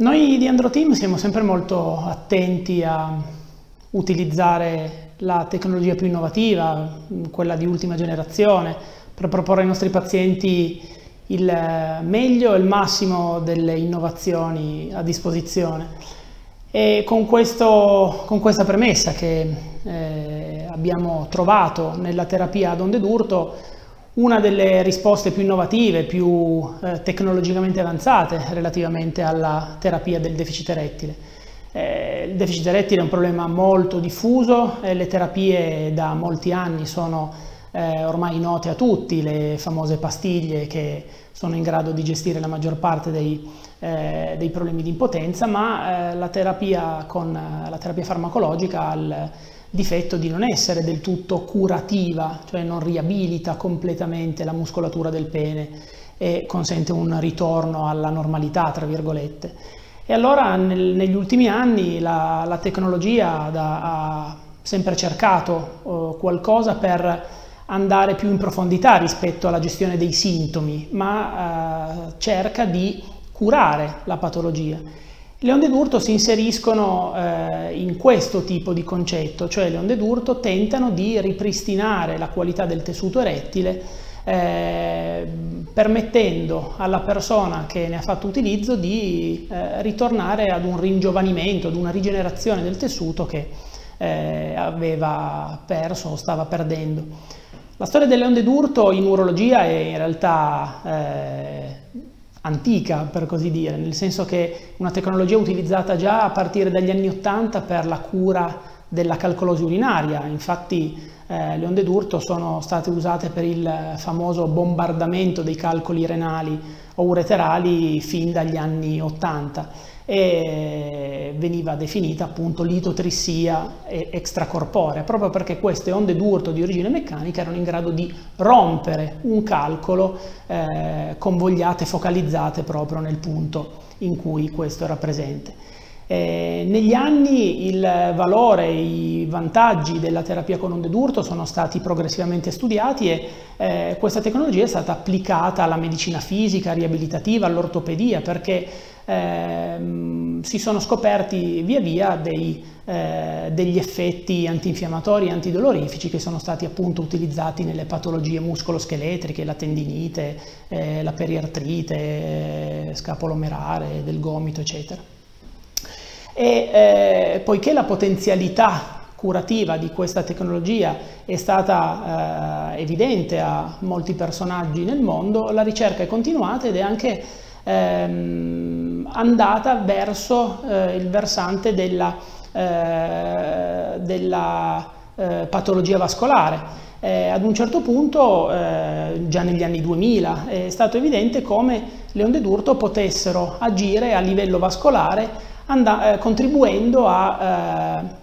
Noi di AndroTeam siamo sempre molto attenti a utilizzare la tecnologia più innovativa, quella di ultima generazione, per proporre ai nostri pazienti il meglio e il massimo delle innovazioni a disposizione. E con, questo, con questa premessa che eh, abbiamo trovato nella terapia ad onde d'urto, una delle risposte più innovative, più eh, tecnologicamente avanzate relativamente alla terapia del deficit erettile. Eh, il deficit erettile è un problema molto diffuso e le terapie da molti anni sono eh, ormai note a tutti, le famose pastiglie che sono in grado di gestire la maggior parte dei, eh, dei problemi di impotenza, ma eh, la terapia, con, la terapia farmacologica ha il difetto di non essere del tutto curativa, cioè non riabilita completamente la muscolatura del pene e consente un ritorno alla normalità, tra virgolette. E allora nel, negli ultimi anni la, la tecnologia da, ha sempre cercato uh, qualcosa per andare più in profondità rispetto alla gestione dei sintomi, ma uh, cerca di curare la patologia. Le onde d'urto si inseriscono eh, in questo tipo di concetto, cioè le onde d'urto tentano di ripristinare la qualità del tessuto erettile eh, permettendo alla persona che ne ha fatto utilizzo di eh, ritornare ad un ringiovanimento, ad una rigenerazione del tessuto che eh, aveva perso o stava perdendo. La storia delle onde d'urto in urologia è in realtà eh, antica per così dire, nel senso che una tecnologia utilizzata già a partire dagli anni 80 per la cura della calcolosi urinaria, infatti eh, le onde d'urto sono state usate per il famoso bombardamento dei calcoli renali o ureterali fin dagli anni 80 e veniva definita appunto litotrissia extracorporea, proprio perché queste onde d'urto di origine meccanica erano in grado di rompere un calcolo eh, convogliate, focalizzate proprio nel punto in cui questo era presente. Eh, negli anni il valore, i vantaggi della terapia con onde d'urto sono stati progressivamente studiati e eh, questa tecnologia è stata applicata alla medicina fisica, riabilitativa, all'ortopedia perché ehm, si sono scoperti via via dei, eh, degli effetti antinfiammatori e antidolorifici che sono stati appunto utilizzati nelle patologie muscoloscheletriche, la tendinite, eh, la periartrite, eh, scapolomerare, del gomito, eccetera e eh, poiché la potenzialità curativa di questa tecnologia è stata eh, evidente a molti personaggi nel mondo, la ricerca è continuata ed è anche ehm, andata verso eh, il versante della, eh, della eh, patologia vascolare. Eh, ad un certo punto, eh, già negli anni 2000, è stato evidente come le onde d'urto potessero agire a livello vascolare eh, contribuendo a eh,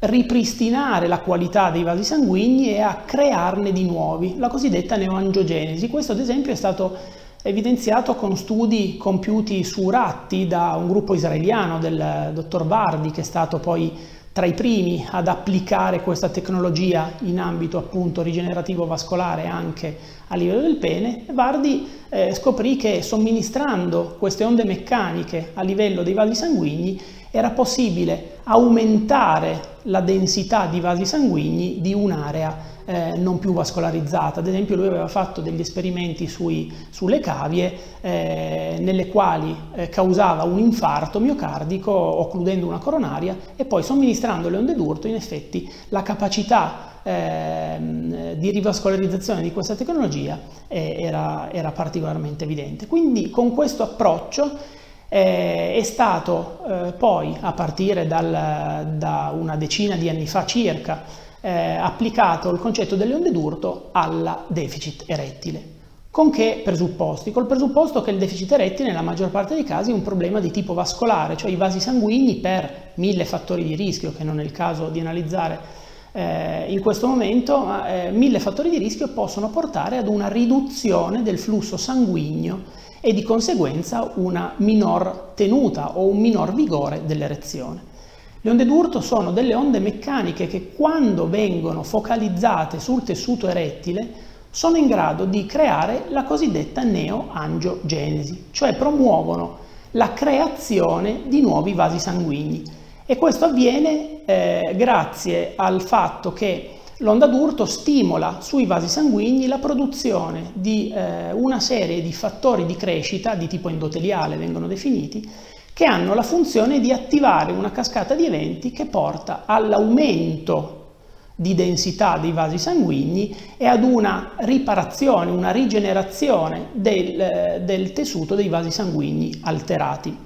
ripristinare la qualità dei vasi sanguigni e a crearne di nuovi, la cosiddetta neoangiogenesi. Questo ad esempio è stato evidenziato con studi compiuti su ratti da un gruppo israeliano del dottor Vardi che è stato poi tra i primi ad applicare questa tecnologia in ambito appunto rigenerativo vascolare anche a livello del pene, Vardi eh, scoprì che somministrando queste onde meccaniche a livello dei vasi sanguigni era possibile aumentare la densità di vasi sanguigni di un'area eh, non più vascolarizzata. Ad esempio lui aveva fatto degli esperimenti sui, sulle cavie eh, nelle quali eh, causava un infarto miocardico occludendo una coronaria e poi somministrando le onde d'urto in effetti la capacità ehm, di rivascolarizzazione di questa tecnologia eh, era, era particolarmente evidente. Quindi con questo approccio eh, è stato eh, poi, a partire dal, da una decina di anni fa circa, eh, applicato il concetto delle onde d'urto alla deficit erettile. Con che presupposti? Col presupposto che il deficit erettile nella maggior parte dei casi è un problema di tipo vascolare, cioè i vasi sanguigni per mille fattori di rischio, che non è il caso di analizzare eh, in questo momento, ma eh, mille fattori di rischio possono portare ad una riduzione del flusso sanguigno e di conseguenza una minor tenuta o un minor vigore dell'erezione. Le onde d'urto sono delle onde meccaniche che quando vengono focalizzate sul tessuto erettile sono in grado di creare la cosiddetta neoangiogenesi, cioè promuovono la creazione di nuovi vasi sanguigni. E questo avviene eh, grazie al fatto che l'onda d'urto stimola sui vasi sanguigni la produzione di eh, una serie di fattori di crescita di tipo endoteliale vengono definiti che hanno la funzione di attivare una cascata di eventi che porta all'aumento di densità dei vasi sanguigni e ad una riparazione, una rigenerazione del, eh, del tessuto dei vasi sanguigni alterati.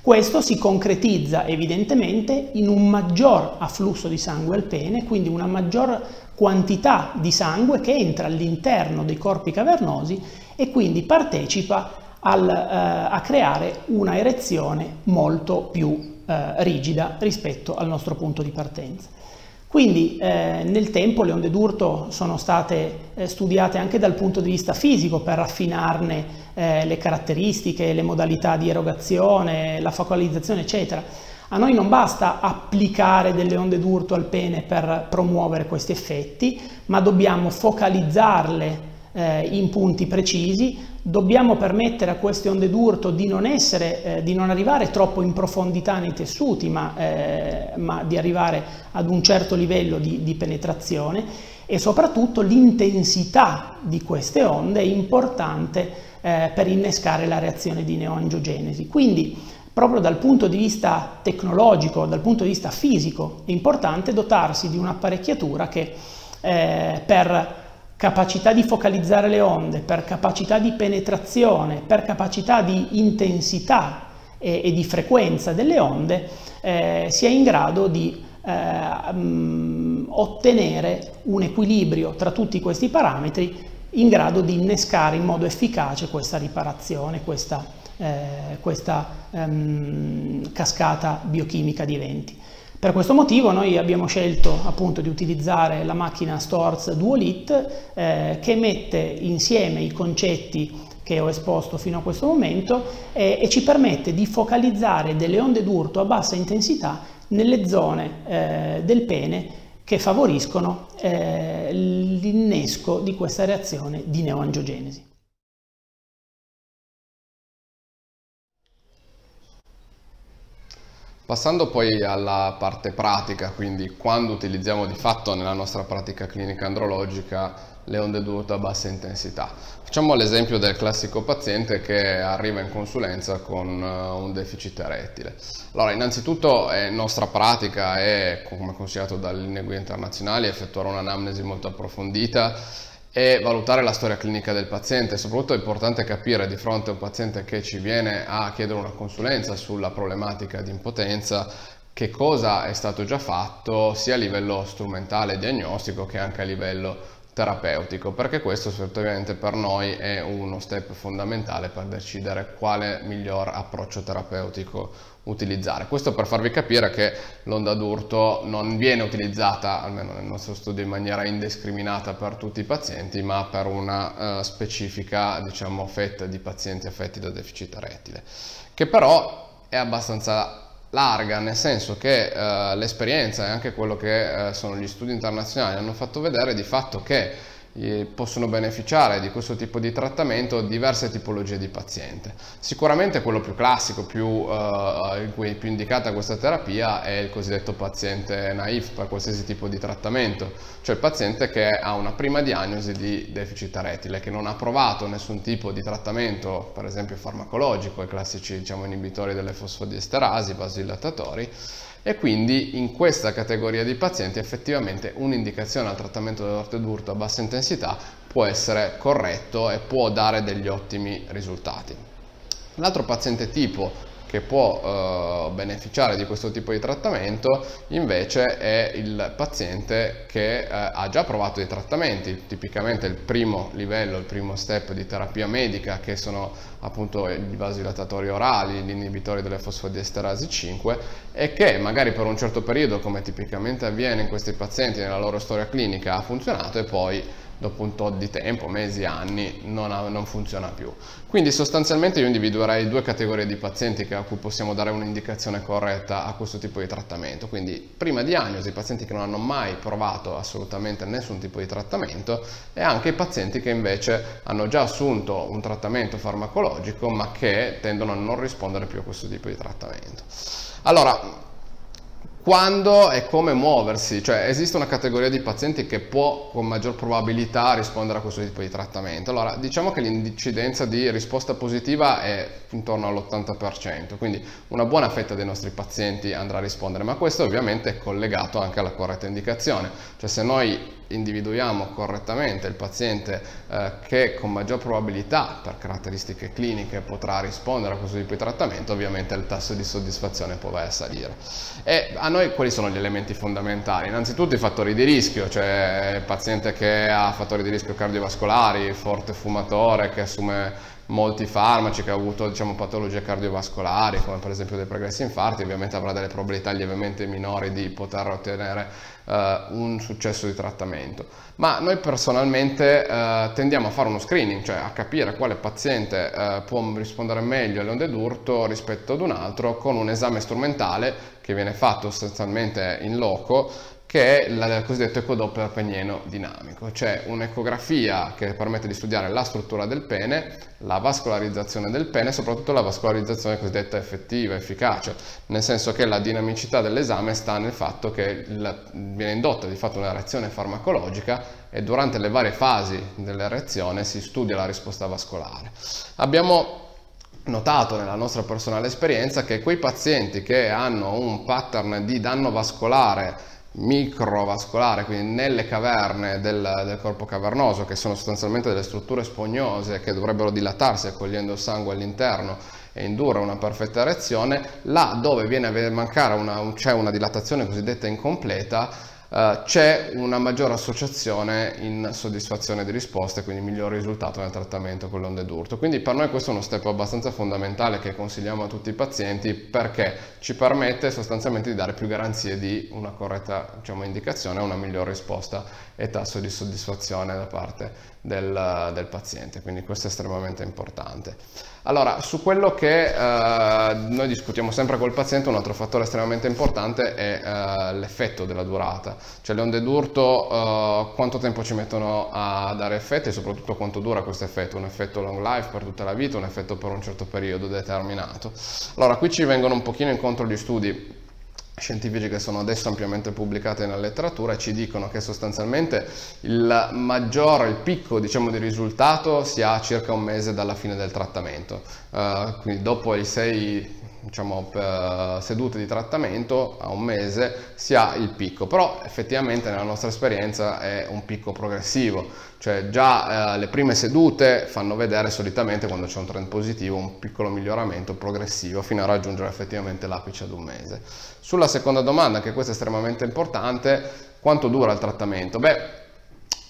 Questo si concretizza evidentemente in un maggior afflusso di sangue al pene, quindi una maggior quantità di sangue che entra all'interno dei corpi cavernosi e quindi partecipa al, eh, a creare una erezione molto più eh, rigida rispetto al nostro punto di partenza. Quindi eh, nel tempo le onde d'urto sono state eh, studiate anche dal punto di vista fisico per raffinarne eh, le caratteristiche, le modalità di erogazione, la focalizzazione eccetera. A noi non basta applicare delle onde d'urto al pene per promuovere questi effetti, ma dobbiamo focalizzarle eh, in punti precisi, dobbiamo permettere a queste onde d'urto di eh, di non arrivare troppo in profondità nei tessuti, ma, eh, ma di arrivare ad un certo livello di, di penetrazione e soprattutto l'intensità di queste onde è importante eh, per innescare la reazione di neoangiogenesi. Quindi proprio dal punto di vista tecnologico, dal punto di vista fisico, è importante dotarsi di un'apparecchiatura che eh, per capacità di focalizzare le onde, per capacità di penetrazione, per capacità di intensità e, e di frequenza delle onde, eh, sia in grado di eh, mh, ottenere un equilibrio tra tutti questi parametri in grado di innescare in modo efficace questa riparazione, questa, eh, questa um, cascata biochimica di eventi. Per questo motivo noi abbiamo scelto appunto di utilizzare la macchina Storz Duolit eh, che mette insieme i concetti che ho esposto fino a questo momento eh, e ci permette di focalizzare delle onde d'urto a bassa intensità nelle zone eh, del pene che favoriscono eh, l'innesco di questa reazione di neoangiogenesi. Passando poi alla parte pratica, quindi quando utilizziamo di fatto nella nostra pratica clinica andrologica le onde d'urto a bassa intensità. Facciamo l'esempio del classico paziente che arriva in consulenza con eh, un deficit erettile. Allora, innanzitutto è nostra pratica e, come consigliato dalle linee guida internazionali, effettuare un'anamnesi molto approfondita e valutare la storia clinica del paziente. Soprattutto è importante capire di fronte a un paziente che ci viene a chiedere una consulenza sulla problematica di impotenza che cosa è stato già fatto sia a livello strumentale diagnostico che anche a livello terapeutico perché questo ovviamente per noi è uno step fondamentale per decidere quale miglior approccio terapeutico utilizzare. Questo per farvi capire che l'onda d'urto non viene utilizzata, almeno nel nostro studio, in maniera indiscriminata per tutti i pazienti, ma per una uh, specifica diciamo, fetta di pazienti affetti da deficit erettile, che però è abbastanza larga, nel senso che eh, l'esperienza e anche quello che eh, sono gli studi internazionali hanno fatto vedere di fatto che possono beneficiare di questo tipo di trattamento diverse tipologie di paziente. Sicuramente quello più classico, più, uh, in cui è più indicata questa terapia è il cosiddetto paziente naif per qualsiasi tipo di trattamento, cioè il paziente che ha una prima diagnosi di deficit erettile, che non ha provato nessun tipo di trattamento, per esempio farmacologico, i classici diciamo, inibitori delle fosfodiesterasi, vasodilatatori, e quindi in questa categoria di pazienti effettivamente un'indicazione al trattamento dell'orte d'urto a bassa intensità può essere corretto e può dare degli ottimi risultati. L'altro paziente tipo che può eh, beneficiare di questo tipo di trattamento invece è il paziente che eh, ha già provato i trattamenti, tipicamente il primo livello, il primo step di terapia medica che sono appunto i vasodilatatori orali, gli inibitori delle fosfodiesterasi 5 e che magari per un certo periodo, come tipicamente avviene in questi pazienti nella loro storia clinica, ha funzionato e poi dopo un tot di tempo, mesi, anni, non, ha, non, funziona più. Quindi sostanzialmente io individuerei due categorie di pazienti a cui possiamo dare un'indicazione corretta a questo tipo di trattamento. Quindi prima diagnosi, pazienti che non hanno mai provato assolutamente nessun tipo di trattamento e anche i pazienti che invece hanno già assunto un trattamento farmacologico ma che tendono a non rispondere più a questo tipo di trattamento. Allora, quando e come muoversi, cioè esiste una categoria di pazienti che può con maggior probabilità rispondere a questo tipo di trattamento. Allora, diciamo che l'incidenza di risposta positiva è intorno all'80%, quindi una buona fetta dei nostri pazienti andrà a rispondere, ma questo ovviamente è collegato anche alla corretta indicazione, cioè se noi individuiamo correttamente il paziente eh, che con maggior probabilità per caratteristiche cliniche potrà rispondere a questo tipo di trattamento, ovviamente il tasso di soddisfazione può vai a salire. E a noi quali sono gli elementi fondamentali? Innanzitutto i fattori di rischio, cioè il paziente che ha fattori di rischio cardiovascolari, forte fumatore, che assume molti farmaci, che ha avuto diciamo, patologie cardiovascolari, come per esempio dei progressi infarti, ovviamente avrà delle probabilità lievemente minori di poter ottenere eh, un successo di trattamento. Ma noi personalmente eh, tendiamo a fare uno screening, cioè a capire quale paziente eh, può rispondere meglio alle onde d'urto rispetto ad un altro con un esame strumentale che viene fatto sostanzialmente in loco che è il cosiddetto ecodoppler penieno dinamico, cioè un'ecografia che permette di studiare la struttura del pene, la vascolarizzazione del pene e soprattutto la vascolarizzazione cosiddetta effettiva, efficace, nel senso che la dinamicità dell'esame sta nel fatto che viene indotta di fatto una reazione farmacologica e durante le varie fasi della reazione si studia la risposta vascolare. Abbiamo notato nella nostra personale esperienza che quei pazienti che hanno un pattern di danno vascolare microvascolare, quindi nelle caverne del, del, corpo cavernoso, che sono sostanzialmente delle strutture spognose che dovrebbero dilatarsi accogliendo il sangue all'interno indurre una perfetta erezione, là dove viene a mancare una, c'è una dilatazione cosiddetta incompleta, Uh, c'è una maggiore associazione in soddisfazione di risposte, quindi miglior risultato nel trattamento con l'onde d'urto. Quindi per noi questo è uno step abbastanza fondamentale che consigliamo a tutti i pazienti perché ci permette sostanzialmente di dare più garanzie di una corretta diciamo, indicazione e una miglior risposta e tasso di soddisfazione da parte del, del paziente, quindi questo è estremamente importante. Allora, su quello che eh, noi discutiamo sempre col paziente, un altro fattore estremamente importante è eh, l'effetto della durata, cioè le onde d'urto eh, quanto tempo ci mettono a dare effetti e soprattutto quanto dura questo effetto, un effetto long life per tutta la vita, un effetto per un certo periodo determinato. Allora, qui ci vengono un pochino incontro gli studi scientifici che sono adesso ampiamente pubblicate nella letteratura ci dicono che sostanzialmente il maggiore, il picco diciamo, di risultato si ha circa un mese dalla fine del trattamento, uh, quindi dopo i sei diciamo, sedute di trattamento a un mese si ha il picco, però effettivamente nella nostra esperienza è un picco progressivo, cioè già eh, le prime sedute fanno vedere solitamente quando c'è un trend positivo un piccolo miglioramento progressivo fino a raggiungere effettivamente l'apice ad un mese. Sulla seconda domanda, che questa è estremamente importante, quanto dura il trattamento? Beh,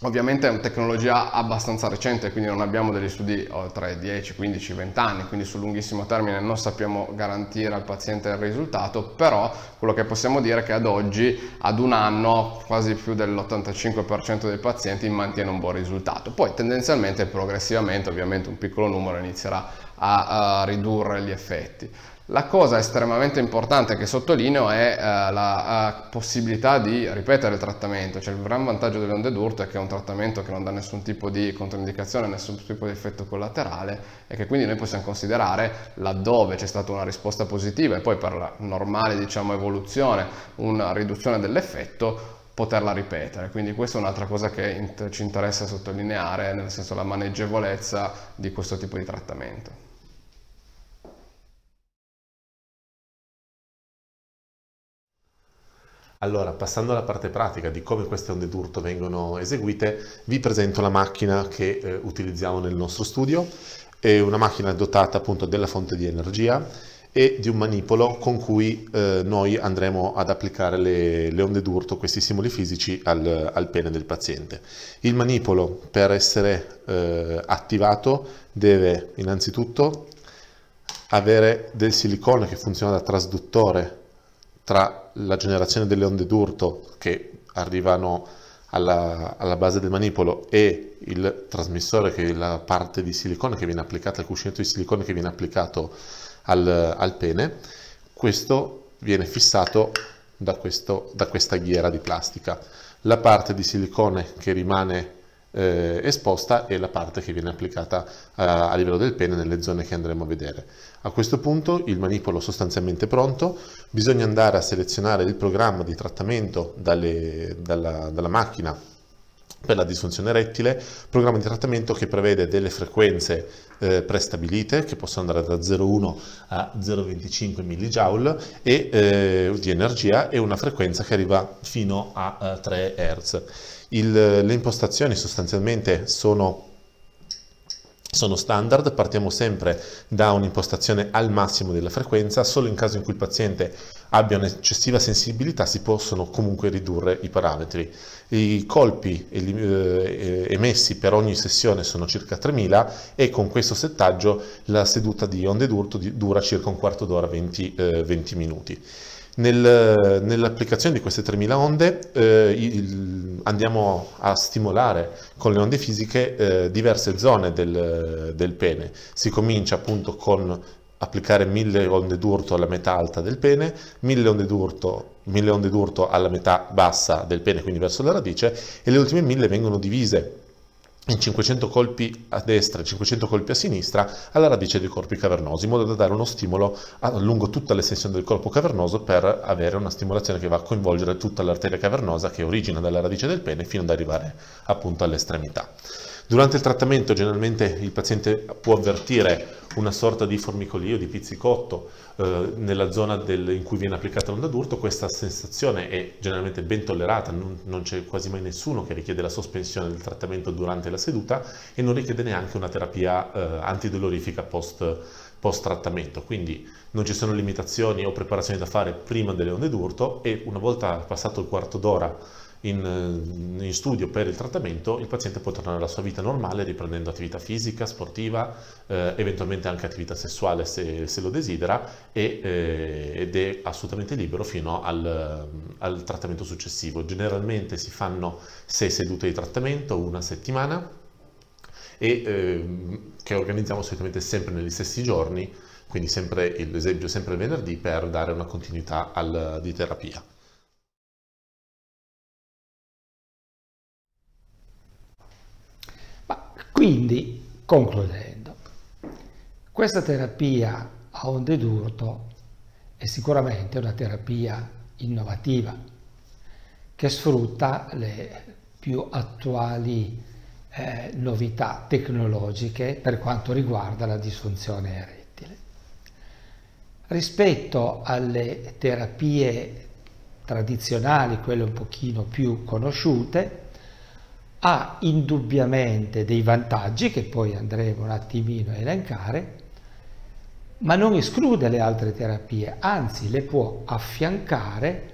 Ovviamente è una tecnologia abbastanza recente, quindi non abbiamo degli studi oltre 10, 15, 20 anni, quindi sul lunghissimo termine non sappiamo garantire al paziente il risultato, però quello che possiamo dire è che ad oggi, ad un anno, quasi più dell'85% dei pazienti mantiene un buon risultato. Poi tendenzialmente, progressivamente, ovviamente un piccolo numero inizierà a, a ridurre gli effetti. La cosa estremamente importante che sottolineo è eh, la uh, possibilità di ripetere il trattamento, cioè il gran vantaggio delle onde d'urto è che è un trattamento che non dà nessun tipo di controindicazione, nessun tipo di effetto collaterale e che quindi noi possiamo considerare laddove c'è stata una risposta positiva e poi per la normale diciamo, evoluzione una riduzione dell'effetto poterla ripetere. Quindi questa è un'altra cosa che ci interessa sottolineare, nel senso la maneggevolezza di questo tipo di trattamento. Allora, passando alla parte pratica di come queste onde d'urto vengono eseguite, vi presento la macchina che eh, utilizziamo nel nostro studio. È una macchina dotata appunto della fonte di energia e di un manipolo con cui eh, noi andremo ad applicare le, le onde d'urto, questi stimoli fisici, al, al, pene del paziente. Il manipolo per essere eh, attivato deve innanzitutto avere del silicone che funziona da trasduttore tra la generazione delle onde d'urto che arrivano alla, alla, base del manipolo e il trasmissore che è la parte di silicone che viene applicata, il cuscinetto di silicone che viene applicato al, al pene, questo viene fissato da, questo, da questa ghiera di plastica. La parte di silicone che rimane eh, esposta e la parte che viene applicata eh, a livello del pene nelle zone che andremo a vedere. A questo punto il manipolo sostanzialmente pronto, bisogna andare a selezionare il programma di trattamento dalle, dalla, dalla macchina per la disfunzione erettile, programma di trattamento che prevede delle frequenze eh, prestabilite che possono andare da 0,1 a 0,25 mJ e, eh, di energia e una frequenza che arriva fino a, a 3 Hz. Il, le impostazioni sostanzialmente sono sono standard, partiamo sempre da un'impostazione al massimo della frequenza, solo in caso in cui il paziente abbia un'eccessiva sensibilità si possono comunque ridurre i parametri. I colpi eh, emessi per ogni sessione sono circa 3000 e con questo settaggio la seduta di onde d'urto dura circa un quarto d'ora, 20, eh, 20 minuti. Nel, nell'applicazione di queste 3000 onde eh, il, andiamo a stimolare con le onde fisiche eh, diverse zone del, del, pene. Si comincia appunto con applicare 1000 onde d'urto alla metà alta del pene, 1000 onde d'urto, 1000 onde d'urto alla metà bassa del pene, quindi verso la radice, e le ultime 1000 vengono divise in 500 colpi a destra e 500 colpi a sinistra alla radice dei corpi cavernosi, in modo da dare uno stimolo lungo tutta l'estensione del corpo cavernoso per avere una stimolazione che va a coinvolgere tutta l'arteria cavernosa che origina dalla radice del pene fino ad arrivare appunto all'estremità. Durante il trattamento generalmente il paziente può avvertire una sorta di formicolio, di pizzicotto eh, nella zona del, in cui viene applicata l'onda d'urto, questa sensazione è generalmente ben tollerata, non, non c'è quasi mai nessuno che richiede la sospensione del trattamento durante la seduta e non richiede neanche una terapia eh, antidolorifica post, post trattamento, quindi non ci sono limitazioni o preparazioni da fare prima delle onde d'urto e una volta passato il quarto d'ora in, in, studio per il trattamento, il paziente può tornare alla sua vita normale riprendendo attività fisica, sportiva, eh, eventualmente anche attività sessuale se, se lo desidera e, eh, ed è assolutamente libero fino al, al, trattamento successivo. Generalmente si fanno sei sedute di trattamento, una settimana e eh, che organizziamo solitamente sempre negli stessi giorni, quindi sempre, l'esempio sempre il venerdì per dare una continuità al, di terapia. Quindi, concludendo, questa terapia a onde d'urto è sicuramente una terapia innovativa che sfrutta le più attuali eh, novità tecnologiche per quanto riguarda la disfunzione erettile. Rispetto alle terapie tradizionali, quelle un pochino più conosciute, ha indubbiamente dei vantaggi che poi andremo un attimino a elencare, ma non esclude le altre terapie, anzi le può affiancare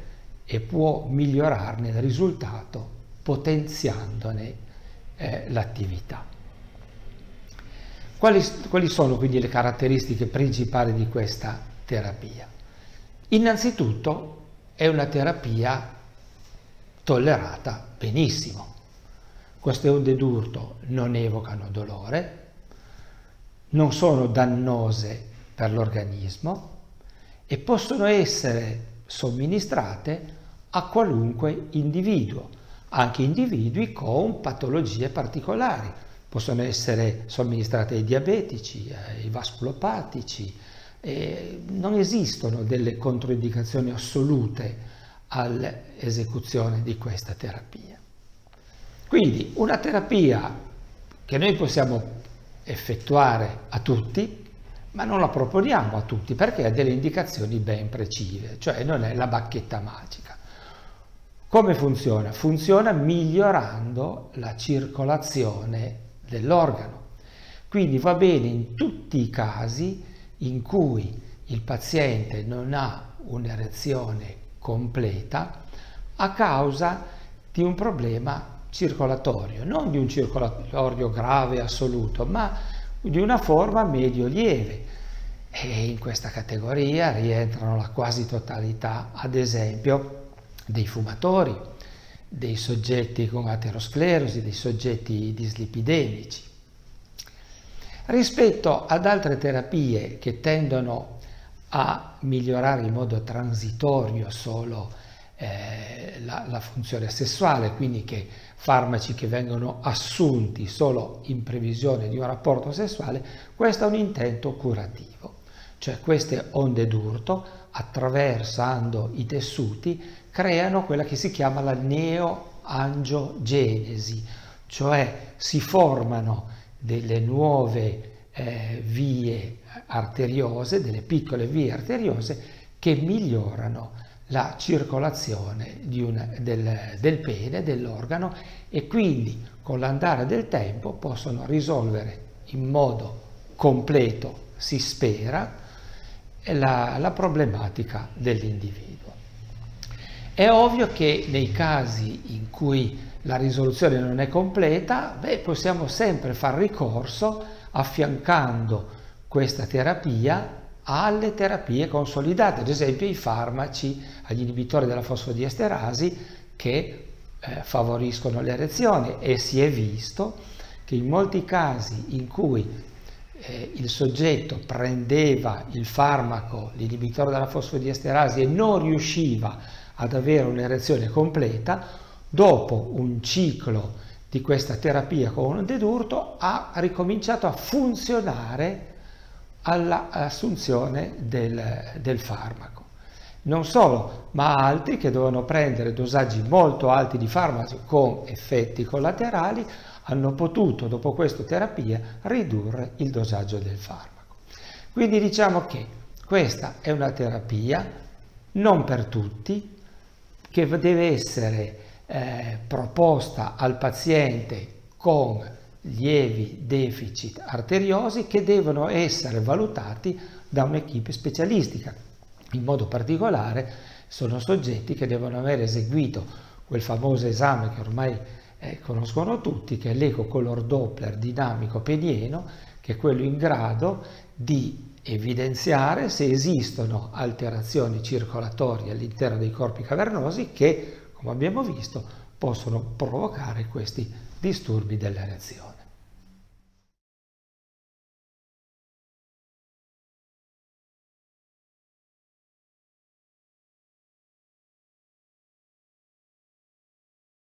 e può migliorarne il risultato potenziandone eh, l'attività. Quali, quali sono quindi le caratteristiche principali di questa terapia? Innanzitutto è una terapia tollerata benissimo queste onde d'urto non evocano dolore, non sono dannose per l'organismo e possono essere somministrate a qualunque individuo, anche individui con patologie particolari. Possono essere somministrate ai diabetici, ai vasculopatici. E non esistono delle controindicazioni assolute all'esecuzione di questa terapia. Quindi una terapia che noi possiamo effettuare a tutti, ma non la proponiamo a tutti perché ha delle indicazioni ben precise, cioè non è la bacchetta magica. Come funziona? Funziona migliorando la circolazione dell'organo. Quindi va bene in tutti i casi in cui il paziente non ha un'erezione completa a causa di un problema circolatorio, non di un circolatorio grave assoluto, ma di una forma medio-lieve. E in questa categoria rientrano la quasi totalità, ad esempio, dei fumatori, dei soggetti con aterosclerosi, dei soggetti dislipidemici. Rispetto ad altre terapie che tendono a migliorare in modo transitorio solo eh, la, la, funzione sessuale, quindi che farmaci che vengono assunti solo in previsione di un rapporto sessuale, questo è un intento curativo. Cioè queste onde d'urto, attraversando i tessuti, creano quella che si chiama la neoangiogenesi, cioè si formano delle nuove eh, vie arteriose, delle piccole vie arteriose che migliorano la circolazione un, del, del pene, dell'organo e quindi con l'andare del tempo possono risolvere in modo completo, si spera, la, la problematica dell'individuo. È ovvio che nei casi in cui la risoluzione non è completa, beh, possiamo sempre far ricorso affiancando questa terapia alle terapie consolidate, ad esempio i farmaci, agli inibitori della fosfodiesterasi che eh, favoriscono l'erezione. E si è visto che in molti casi in cui eh, il soggetto prendeva il farmaco, l'inibitore della fosfodiesterasi e non riusciva ad avere un'erezione completa, dopo un ciclo di questa terapia con onde d'urto ha ricominciato a funzionare all'assunzione del, del farmaco. Non solo, ma altri che dovevano prendere dosaggi molto alti di farmaci con effetti collaterali hanno potuto, dopo questa terapia, ridurre il dosaggio del farmaco. Quindi diciamo che questa è una terapia non per tutti, che deve essere eh, proposta al paziente con lievi deficit arteriosi che devono essere valutati da un'equipe specialistica. In modo particolare sono soggetti che devono aver eseguito quel famoso esame che ormai eh, conoscono tutti, che è l'eco color Doppler dinamico penieno, che è quello in grado di evidenziare se esistono alterazioni circolatorie all'interno dei corpi cavernosi che, come abbiamo visto, possono provocare questi disturbi dell'erezione.